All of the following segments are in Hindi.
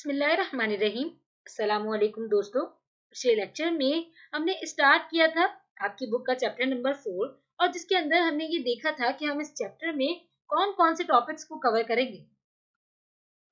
अस्सलाम दोस्तों। पिछले लेक्चर में हमने स्टार्ट किया था आपकी बुक का चैप्टर नंबर फोर और जिसके अंदर हमने ये देखा था कि हम इस चैप्टर में कौन कौन से टॉपिक्स को कवर करेंगे।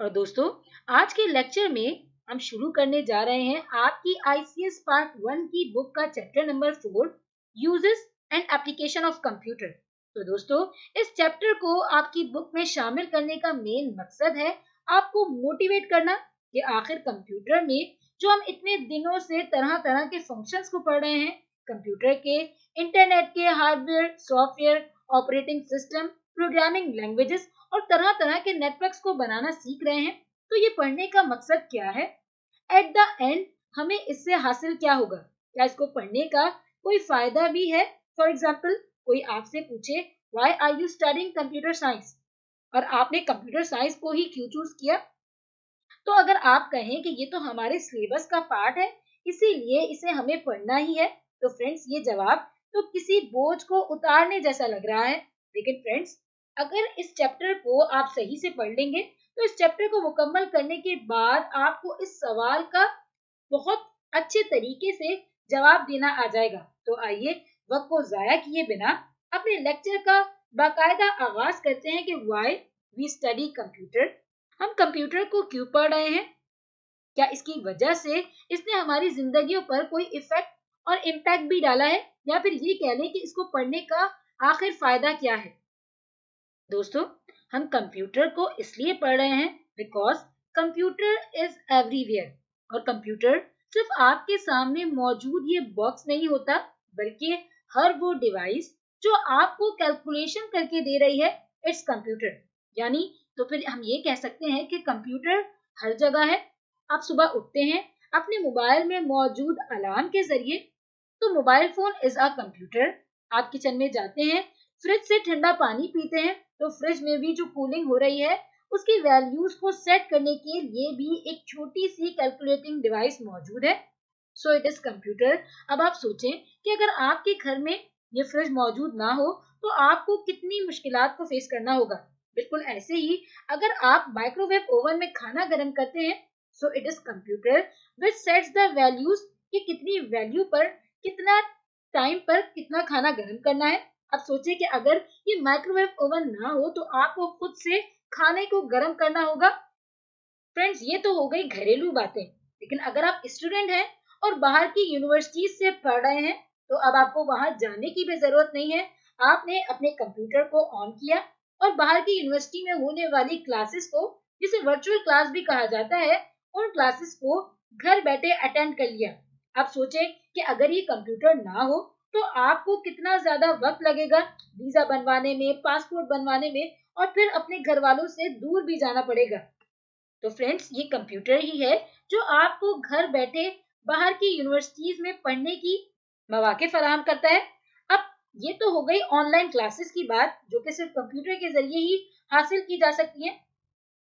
और दोस्तों, आज के लेक्चर में हम शुरू करने जा रहे हैं आपकी आईसीएस पार्ट वन की बुक का chapter number four uses and application of computer तो दोस्तों, इस चैप्टर को आपकी बुक में शामिल करने का मेन मकसद है आपको मोटिवेट करना कि आखिर कंप्यूटर में जो हम इतने दिनों से तरह तरह के फ़ंक्शंस को पढ़ रहे हैं, कंप्यूटर के इंटरनेट के hardware software operating system programming languages और तरह तरह के नेटवर्क्स को बनाना सीख रहे हैं तो ये पढ़ने का मकसद क्या है? एट द एंड हमें इससे हासिल क्या होगा? क्या इसको पढ़ने का कोई फ़ायदा भी है? फॉर एग्ज़ाम्पल कोई आपसे पूछे why are you studying computer science और आपने कंप्यूटर साइंस को ही क्यों चूज़ किया? तो अगर आप कहें कि ये तो हमारे सिलेबस का पार्ट है, इसीलिए इसे हमें पढ़ना ही है। तो फ्रेंड्स ये जवाब तो किसी बोझ को उतारने जैसा लग रहा है। लेकिन फ्रेंड्स अगर इस चैप्टर को आप सही से पढ़ लेंगे तो इस चैप्टर को मुकम्मल करने के बाद आपको इस सवाल का बहुत अच्छे तरीके से जवाब देना आ जाएगा। तो आइए वक्त को जाया किए बिना अपने लेक्चर का बाकायदा आगाज़ करते हैं कि वाई वी स्टडी कंप्यूटर हम कंप्यूटर को क्यों पढ़ रहे हैं? क्या इसकी वजह से इसने हमारी जिंदगियों पर कोई इफ़ेक्ट और इम्पैक्ट भी डाला है? या फिर ये कह लें कि इसको पढ़ने का आखिर फ़ायदा क्या है? दोस्तों, हम कंप्यूटर को इसलिए पढ़ रहे हैं बिकॉज़ कंप्यूटर इज़ एवरीवेयर और कंप्यूटर सिर्फ़ आपके सामने मौजूद ये बॉक्स नहीं होता, बल्कि हर वो डिवाइस जो आपको कैलकुलेशन करके दे रही है इट्स कंप्यूटर यानी तो फिर हम ये कह सकते हैं कि कंप्यूटर हर जगह है। आप सुबह उठते हैं, अपने मोबाइल में मौजूद अलार्म के ज़रिए तो mobile phone is a computer आप किचन में जाते हैं, फ्रिज से ठंडा पानी पीते हैं तो फ्रिज में भी जो कूलिंग हो रही है, उसकी वैल्यूज़ को सेट करने के लिए भी एक छोटी सी कैलकुलेटिंग डिवाइस मौजूद है। सो इट इज़ कंप्यूटर अब आप सोचें कि अगर आपके घर में ये फ्रिज मौजूद ना हो तो आपको कितनी मुश्किलात को फेस करना होगा। बिल्कुल ऐसे ही अगर आप माइक्रोवेव ओवन में खाना गर्म करते हैं so it is computer which sets the values कि कितनी वैल्यू पर, कितना टाइम पर कितना खाना गर्म करना है। अब सोचिए कि अगर ये माइक्रोवेव ओवन ना हो तो आपको खुद से खाने को गर्म करना होगा। फ्रेंड्स ये तो हो गई घरेलू बातें। लेकिन अगर आप स्टूडेंट हैं और बाहर की यूनिवर्सिटीज से पढ़ रहे हैं तो अब आपको वहाँ जाने की भी ज़रूरत नहीं है। आपने अपने कंप्यूटर को ऑन किया और बाहर की यूनिवर्सिटी में होने वाली क्लासेस को, जिसे वर्चुअल क्लास भी कहा जाता है, उन क्लासेस को घर बैठे अटेंड कर लिया। आप सोचे कि अगर ये कंप्यूटर ना हो तो आपको कितना ज़्यादा वक्त लगेगा वीज़ा बनवाने में पासपोर्ट बनवाने में, और फिर अपने घर वालों से दूर भी जाना पड़ेगा। तो फ्रेंड्स ये कंप्यूटर ही है जो आपको घर बैठे बाहर की यूनिवर्सिटीज में पढ़ने की मौके फराहम करता है। ये तो हो गई ऑनलाइन क्लासेस की बात, जो कि सिर्फ़ कंप्यूटर के ज़रिए ही हासिल की जा सकती है।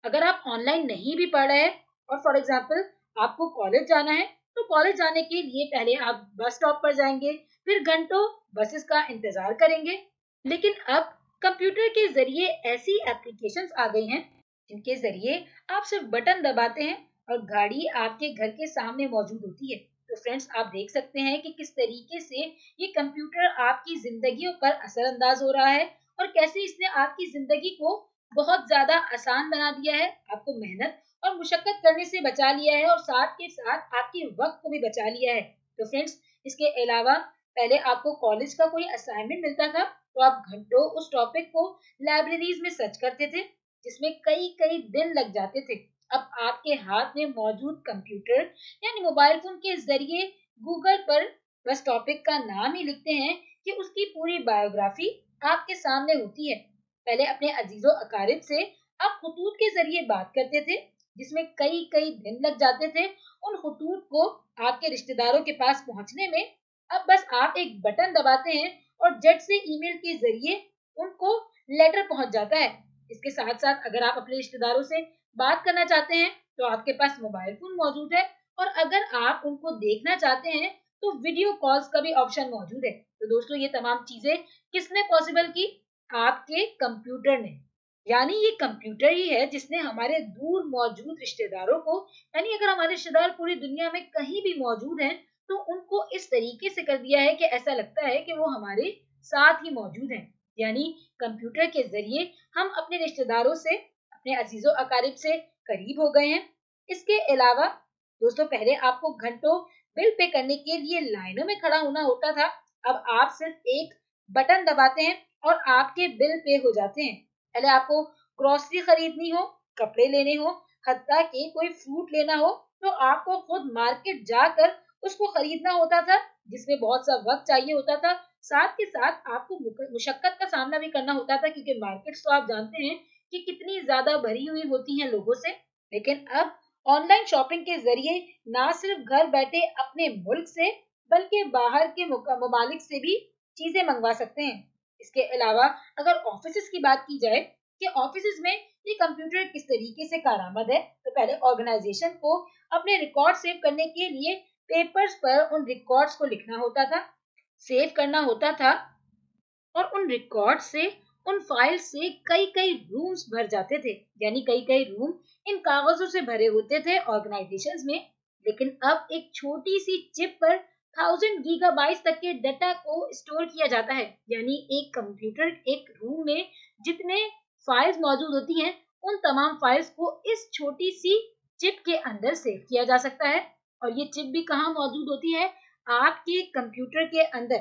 अगर आप ऑनलाइन नहीं भी पढ़ रहे हैं, और फॉर एग्ज़ाम्पल आपको कॉलेज जाना है तो कॉलेज जाने के लिए पहले आप बस स्टॉप पर जाएँगे, फिर घंटों बसेस का इंतज़ार करेंगे। लेकिन अब कंप्यूटर के ज़रिए ऐसी एप्लीकेशंस आ गई हैं, जिनके ज़रिए आप सिर्फ़ बटन दबाते हैं और गाड़ी आपके घर के सामने मौजूद होती है। तो फ्रेंड्स आप देख सकते हैं कि किस तरीके से ये कंप्यूटर आपकी जिंदगियों पर असरअंदाज हो रहा है और कैसे इसने आपकी ज़िंदगी को बहुत ज़्यादा आसान बना दिया है, आपको मेहनत और मुशक्कत करने से बचा लिया है और साथ के साथ आपके वक्त को भी बचा लिया है। तो फ्रेंड्स इसके अलावा पहले आपको कॉलेज का कोई असाइनमेंट मिलता था तो आप घंटों उस टॉपिक को लाइब्रेरीज में सर्च करते थे, जिसमें कई कई दिन लग जाते थे। अब आपके हाथ में मौजूद कंप्यूटर, यानी मोबाइल फ़ोन के ज़रिए गूगल पर बस टॉपिक का नाम ही लिखते हैं कि उसकी पूरी बायोग्राफी आपके सामने होती है। पहले अपने अजीजों अकारिब से आप खतूत के ज़रिए बात करते थे, जिसमें कई कई दिन लग जाते थे। उन खतूत को आपके रिश्तेदारों के पास पहुँचने में अब बस आप एक बटन दबाते हैं और जट से ईमेल के ज़रिए उनको लेटर पहुँच जाता है। इसके साथ साथ अगर आप अपने रिश्तेदारों से बात करना चाहते हैं तो आपके पास मोबाइल फ़ोन मौजूद है। और अगर आप उनको देखना चाहते हैं तो वीडियो कॉल्स का भी ऑप्शन मौजूद है। तो दोस्तों, ये तमाम चीज़ें किसने पॉसिबल की? आपके कंप्यूटर ने। यानी ये कंप्यूटर ही है जिसने हमारे दूर मौजूद रिश्तेदारों को, यानी अगर हमारे रिश्तेदार पूरी दुनिया में कहीं भी मौजूद हैं तो उनको इस तरीके से कर दिया है कि ऐसा लगता है कि वो हमारे साथ ही मौजूद हैं। यानी कंप्यूटर के ज़रिए हम अपने रिश्तेदारों से अपने अजीजों अकारिब से करीब हो गए हैं। इसके अलावा, दोस्तों, पहले आपको घंटों बिल पे करने के लिए लाइनों में खड़ा होना होता था। अब आप सिर्फ़ एक बटन दबाते हैं और आपके बिल पे हो जाते हैं। पहले आपको ग्रोसरी खरीदनी हो, कपड़े लेने हो, हत्या के कोई फ्रूट लेना हो तो आपको खुद मार्केट जाकर उसको खरीदना होता था, जिसमें बहुत सा वक्त चाहिए होता था। साथ के साथ आपको मुशक्कत का सामना भी करना होता था, क्योंकि मार्केट तो आप जानते हैं कि कितनी ज़्यादा भरी हुई होती हैं लोगों से। लेकिन अब ऑनलाइन शॉपिंग के ज़रिए ना सिर्फ़ घर बैठे अपने मुल्क से, बल्कि बाहर के ममालिक से भी चीज़ें मंगवा सकते हैं। इसके अलावा अगर ऑफ़िस की बात की जाए कि ऑफ़िस में ये कंप्यूटर किस तरीके से कारआमद है तो पहले ऑर्गेनाइजेशन को अपने रिकॉर्ड सेव करने के लिए पेपर्स पर उन रिकॉर्ड्स को लिखना होता था सेव करना होता था और उन रिकॉर्ड से उन फ़ाइल से कई कई रूम्स भर जाते थे। यानी कई कई रूम इन कागजों से भरे होते थे ऑर्गेनाइजेशंस में। लेकिन अब एक छोटी सी चिप पर थाउज़ेंड गीगाबाइट तक के डाटा को स्टोर किया जाता है। यानी एक कंप्यूटर एक रूम में जितने फाइल्स मौजूद होती हैं, उन तमाम फाइल्स को इस छोटी सी चिप के अंदर सेव किया जा सकता है। और ये चिप भी कहाँ मौजूद होती है? आपके कंप्यूटर के अंदर।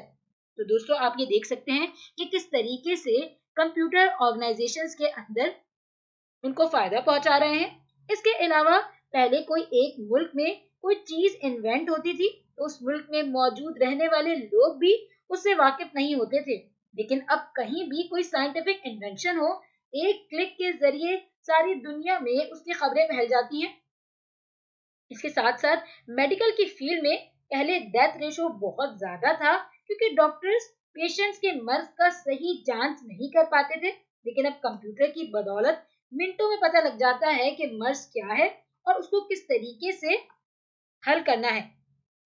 तो दोस्तों, आप ये देख सकते हैं कि किस तरीके से कंप्यूटर ऑर्गेनाइजेशंस के अंदर उनको फ़ायदा पहुँचा रहे हैं। इसके अलावा, पहले कोई एक मुल्क में कोई चीज़ इन्वेंट होती थी तो उस मुल्क में मौजूद रहने वाले लोग भी उससे वाकिफ नहीं होते थे। लेकिन अब कहीं भी कोई साइंटिफिक इन्वेंशन हो, एक क्लिक के ज़रिए सारी दुनिया में उसकी खबरें फैल जाती हैं। इसके साथ साथ मेडिकल की फ़ील्ड में पहले डेथ रेशो बहुत ज़्यादा था, क्योंकि डॉक्टर्स पेशेंट्स के मर्ज का सही जाँच नहीं कर पाते थे, लेकिन अब कंप्यूटर की बदौलत मिनटों में पता लग जाता है कि मर्ज क्या है और उसको किस तरीके से हल करना है।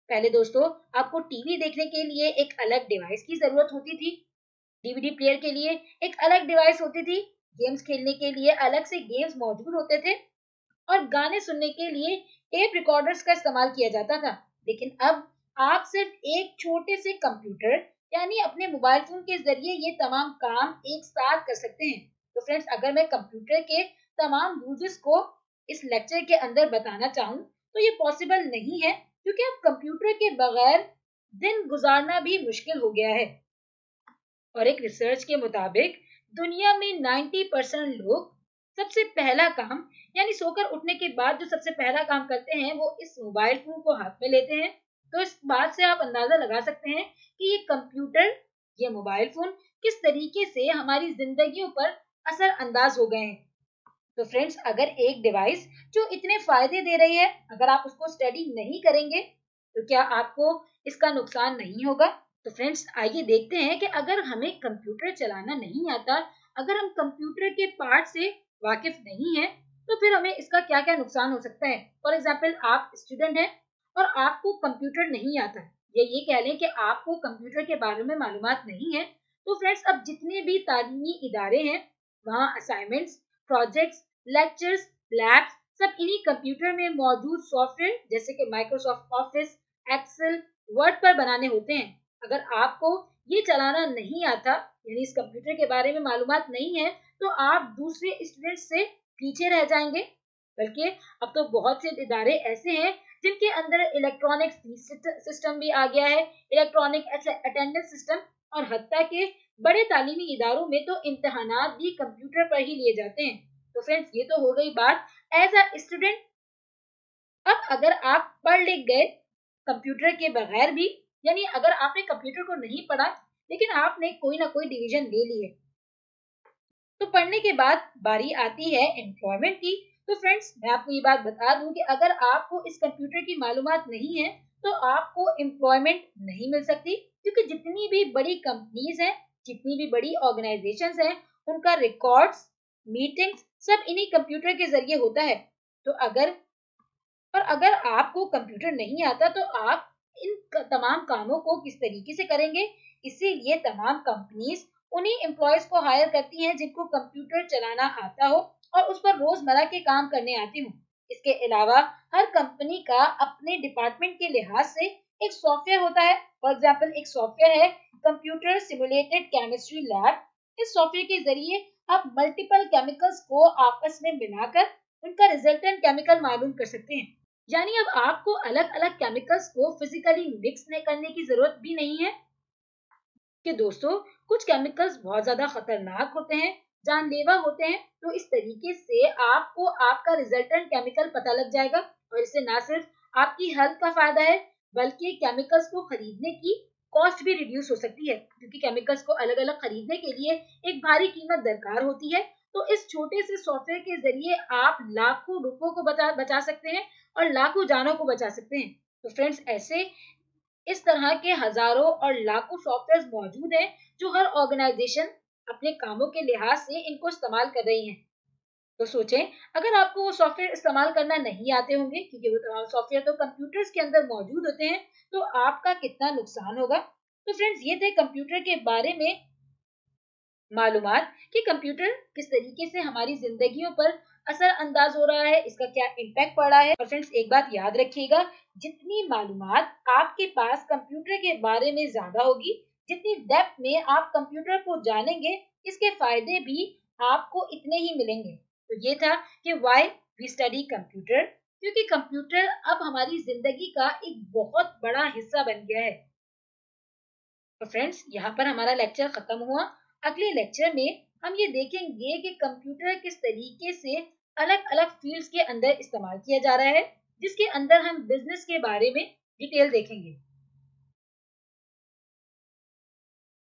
पहले दोस्तों, आपको टीवी देखने के लिए एक अलग डिवाइस की ज़रूरत होती थी। डीवीडी प्लेयर के लिए एक अलग डिवाइस होती थी। गेम्स खेलने के लिए अलग से गेम्स मौजूद होते थे और गाने सुनने के लिए टेप रिकॉर्डर्स का इस्तेमाल किया जाता था। लेकिन अब आप सिर्फ़ एक छोटे से कंप्यूटर यानी अपने मोबाइल फ़ोन के ज़रिए ये तमाम काम एक साथ कर सकते हैं। तो फ्रेंड्स अगर मैं कंप्यूटर के तमाम यूजेस को इस लेक्चर के अंदर बताना चाहूँ तो ये पॉसिबल नहीं है, क्योंकि अब कंप्यूटर के बगैर दिन गुजारना भी मुश्किल हो गया है। और एक रिसर्च के मुताबिक, दुनिया में 90 परसेंट लोग सबसे पहला काम, यानी सोकर उठने के बाद जो सबसे पहला काम करते हैं, वो इस मोबाइल फ़ोन को हाथ में लेते हैं। तो इस बात से आप अंदाज़ा लगा सकते हैं कि ये कंप्यूटर, ये मोबाइल फ़ोन किस तरीके से हमारी जिंदगियों पर असर अंदाज हो गए हैं। तो फ्रेंड्स, अगर एक डिवाइस जो इतने फ़ायदे दे रही है, अगर आप उसको स्टडी नहीं करेंगे तो क्या आपको इसका नुकसान नहीं होगा? तो फ्रेंड्स, आइए देखते हैं कि अगर हमें कंप्यूटर चलाना नहीं आता, अगर हम कंप्यूटर के पार्ट से वाकिफ नहीं है तो फिर हमें इसका क्या क्या नुकसान हो सकता है? फॉर एग्ज़ाम्पल आप स्टूडेंट हैं और आपको कंप्यूटर नहीं आता या ये कह लें कि आपको कंप्यूटर के बारे में मालूम नहीं है तो फ्रेंड्स अब जितने भी तालीमी इदारे हैं, वहाँ असाइनमेंट्स प्रोजेक्ट्स लेक्चर्स लैब्स सब इन्हीं कंप्यूटर में मौजूद सॉफ्टवेयर जैसे कि माइक्रोसॉफ्ट ऑफ़िस एक्सेल वर्ड पर बनाने होते हैं। अगर आपको ये चलाना नहीं आता, यानी इस कंप्यूटर के बारे में मालूम नहीं है तो आप दूसरे स्टूडेंट से पीछे रह जाएँगे। बल्कि अब तो बहुत से इदारे ऐसे हैं जिनके अंदर इलेक्ट्रॉनिक सिस्टम भी आ गया है इलेक्ट्रॉनिक अटेंडेंस सिस्टम और हत्या के बड़े तालीमी इदारों में तो इम्तहान भी कंप्यूटर पर ही लिए जाते हैं। तो फ्रेंड्स ये तो हो गई बात। एज अ स्टूडेंट अब अगर आप पढ़ लिख गए कंप्यूटर के बगैर भी, यानी अगर आपने कंप्यूटर को नहीं पढ़ा, लेकिन आपने कोई ना कोई डिवीज़न ले ली है तो पढ़ने के बाद बारी आती है एम्प्लॉयमेंट की। तो फ्रेंड्स मैं आपको ये बात बता दूँ कि अगर आपको इस कंप्यूटर की मालूम नहीं है तो आपको एम्प्लॉयमेंट नहीं मिल सकती, क्योंकि जितनी भी बड़ी कंपनीज़ हैं, जितनी भी बड़ी ऑर्गेनाइजेशंस हैं, उनका रिकॉर्ड्स मीटिंग्स सब इन्हीं कंप्यूटर के ज़रिए होता है। तो अगर, और अगर आपको कंप्यूटर नहीं आता तो आप इन तमाम कामों को किस तरीके से करेंगे? इसीलिए तमाम कंपनीज़ उन्हीं एम्प्लॉयज़ को हायर करती हैं, जिनको कंप्यूटर चलाना आता हो। और उस पर रोज़मर्रा के काम करने आती हूँ। इसके अलावा हर कंपनी का अपने डिपार्टमेंट के लिहाज से एक सॉफ्टवेयर होता है। फॉर एग्ज़ाम्पल एक सॉफ्टवेयर है कंप्यूटर सिमुलेटेड केमिस्ट्री लैब इस सॉफ्टवेयर के ज़रिए आप मल्टीपल केमिकल्स को आपस में मिलाकर उनका रिजल्टेंट केमिकल मालूम कर सकते हैं। यानी अब आपको अलग अलग केमिकल्स को फिजिकली मिक्स नहीं करने की ज़रूरत भी नहीं है। कि दोस्तों, कुछ केमिकल्स बहुत ज़्यादा खतरनाक होते हैं जानलेवा होते हैं तो इस तरीके से आपको आपका रिजल्टेंट केमिकल पता लग जाएगा। और इससे ना सिर्फ़ आपकी हेल्थ का फ़ायदा है, बल्कि केमिकल्स को खरीदने की कॉस्ट भी रिड्यूस हो सकती है, क्योंकि केमिकल्स को अलग अलग खरीदने के लिए एक भारी कीमत दरकार होती है। तो इस छोटे से सॉफ्टवेयर के ज़रिए आप लाखों रुपयों को बचा बचा सकते हैं और लाखों जानों को बचा सकते हैं। तो फ्रेंड्स ऐसे इस तरह के हज़ारों और लाखों सॉफ्टवेयर मौजूद हैं, जो हर ऑर्गेनाइजेशन अपने कामों के लिहाज से इनको इस्तेमाल कर रही हैं। तो सोचें, अगर आपको वो सॉफ्टवेयर इस्तेमाल करना नहीं आते होंगे, क्योंकि वो तमाम सॉफ्टवेयर तो कंप्यूटर्स के अंदर मौजूद होते हैं तो आपका कितना नुकसान होगा? तो फ्रेंड्स ये थे कंप्यूटर के बारे में मालूम कि कंप्यूटर किस तरीके से हमारी जिंदगियों पर असर अंदाज हो रहा है, इसका क्या इम्पैक्ट पड़ है। और फ्रेंड्स एक बात याद रखिएगा, जितनी मालूम आपके पास कंप्यूटर के बारे में ज़्यादा होगी जितनी डेप्थ में आप कंप्यूटर को जानेंगे, इसके फ़ायदे भी आपको इतने ही मिलेंगे। तो ये था कि वाई वी स्टडी कंप्यूटर क्योंकि कंप्यूटर अब हमारी ज़िंदगी का एक बहुत बड़ा हिस्सा बन गया है। तो फ्रेंड्स यहाँ पर हमारा लेक्चर खत्म हुआ। अगले लेक्चर में हम ये देखेंगे कि कंप्यूटर किस तरीके से अलग अलग फील्ड्स के अंदर इस्तेमाल किया जा रहा है, जिसके अंदर हम बिज़नेस के बारे में डिटेल देखेंगे।